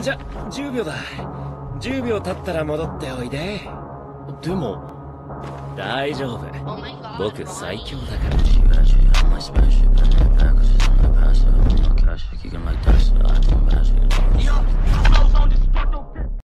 じゃ10秒だ。10秒経ったら戻っておいで。でも大丈夫。僕最強だから。